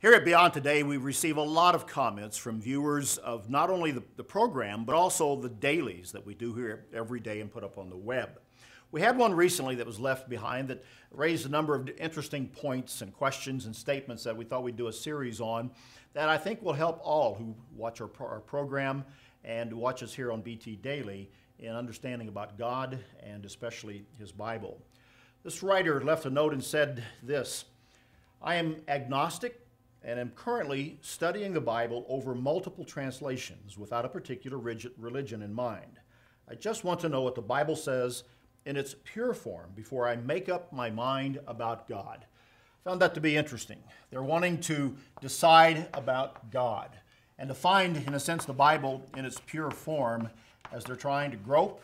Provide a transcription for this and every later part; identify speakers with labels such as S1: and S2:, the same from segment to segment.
S1: Here at Beyond Today, we receive a lot of comments from viewers of not only the, the, program, but also the dailies that we do here every day and put up on the web. We had one recently that was left behind that raised a number of interesting points and questions and statements that we thought we'd do a series on that I think will help all who watch our, our program and watch us here on BT Daily in understanding about God and especially His Bible. This writer left a note and said this I am agnostic and am currently studying the Bible over multiple translations without a particular rigid religion in mind. I just want to know what the Bible says in its pure form before I make up my mind about God. Found that to be interesting. They're wanting to decide about God and to find, in a sense, the Bible in its pure form as they're trying to grope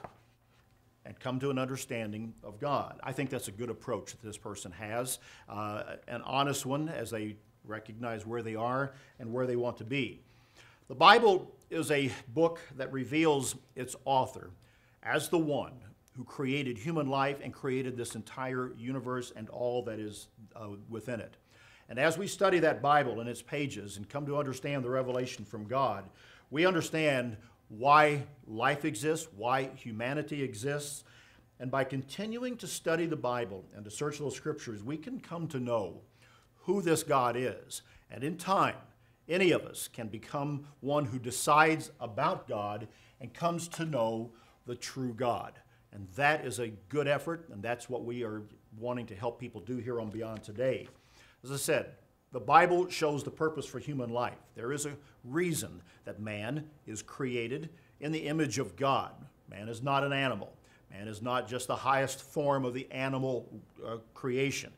S1: and come to an understanding of God. I think that's a good approach that this person has, uh, an honest one as they recognize where they are and where they want to be. The Bible is a book that reveals its author as the one who created human life and created this entire universe and all that is uh, within it. And as we study that Bible and its pages and come to understand the revelation from God, we understand why life exists, why humanity exists, and by continuing to study the Bible and to search those scriptures, we can come to know who this God is. And in time, any of us can become one who decides about God and comes to know the true God. And that is a good effort, and that's what we are wanting to help people do here on Beyond Today. As I said, the Bible shows the purpose for human life. There is a reason that man is created in the image of God. Man is not an animal. Man is not just the highest form of the animal uh, creation.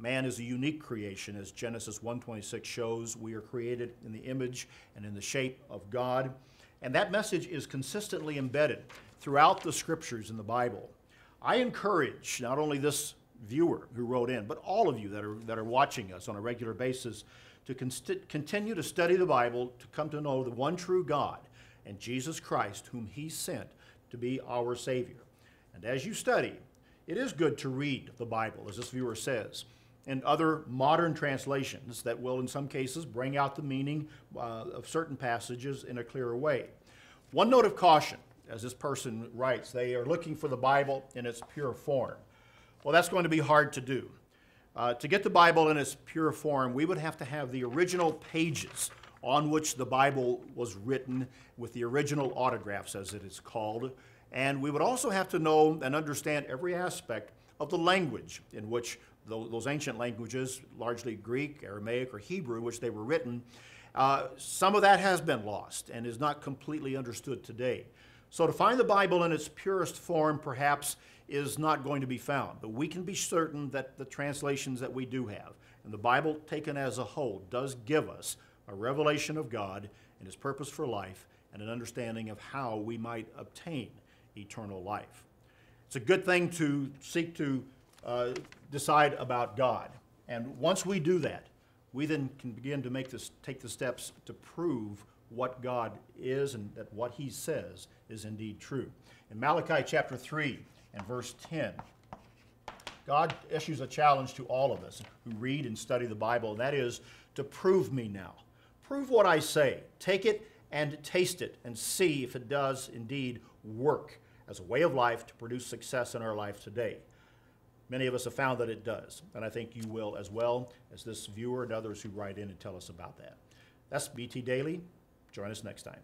S1: Man is a unique creation, as Genesis 1:26 shows. We are created in the image and in the shape of God, and that message is consistently embedded throughout the scriptures in the Bible. I encourage not only this viewer who wrote in, but all of you that are that are watching us on a regular basis to continue to study the Bible, to come to know the one true God and Jesus Christ, whom He sent to be our Savior. And as you study, it is good to read the Bible, as this viewer says and other modern translations that will, in some cases, bring out the meaning uh, of certain passages in a clearer way. One note of caution, as this person writes, they are looking for the Bible in its pure form. Well, that's going to be hard to do. Uh, to get the Bible in its pure form, we would have to have the original pages on which the Bible was written with the original autographs, as it is called. And we would also have to know and understand every aspect of the language in which those ancient languages, largely Greek, Aramaic, or Hebrew, which they were written, uh, some of that has been lost and is not completely understood today. So to find the Bible in its purest form perhaps is not going to be found, but we can be certain that the translations that we do have, and the Bible taken as a whole, does give us a revelation of God and His purpose for life and an understanding of how we might obtain eternal life. It's a good thing to seek to uh, decide about God. And once we do that, we then can begin to make this, take the steps to prove what God is and that what He says is indeed true. In Malachi chapter 3 and verse 10, God issues a challenge to all of us who read and study the Bible, and that is to prove me now. Prove what I say. Take it and taste it and see if it does indeed work as a way of life to produce success in our life today. Many of us have found that it does, and I think you will as well as this viewer and others who write in and tell us about that. That's BT Daily. Join us next time.